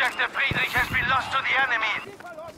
Objective Friedrich has been lost to the enemy.